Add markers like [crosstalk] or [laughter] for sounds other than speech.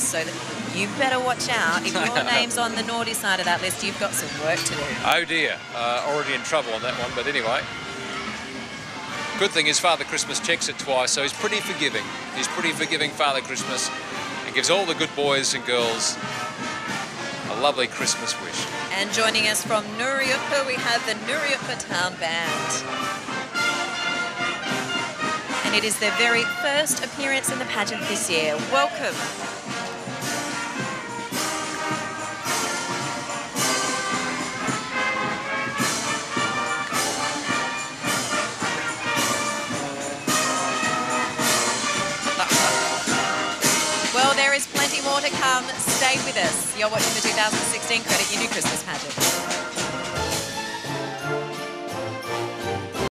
So you better watch out. If your [laughs] name's on the naughty side of that list, you've got some work to do. Oh dear, uh, already in trouble on that one, but anyway. Good thing is Father Christmas checks it twice, so he's pretty forgiving. He's pretty forgiving, Father Christmas, and gives all the good boys and girls a lovely Christmas wish. And joining us from Nuriootpa, we have the Nuriootpa Town Band. And it is their very first appearance in the pageant this year. Welcome. More to come. Stay with us. You're watching the 2016 Credit Union Christmas pageant.